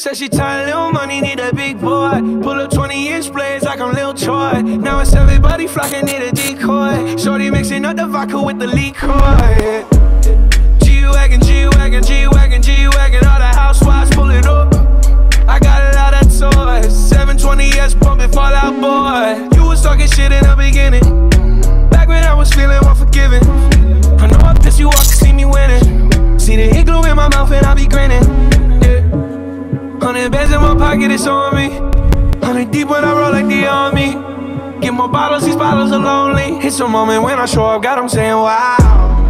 Said she tired, little money, need a big boy. Pull up 20 inch blades like I'm Lil Troy. Now it's everybody flocking, need a decoy. Shorty mixing up the vodka with the liquor. G Wagon, G Wagon, G Wagon, G Wagon. All the housewives pulling up. I got a lot of toys. 720S pumping Fall Out Boy. You was talking shit in the beginning. Back when I was feeling unforgiving. Pocket, it's on me. Hundred deep when I roll like the army. Get more bottles, these bottles are lonely. It's a moment when I show up, God, I'm saying wow.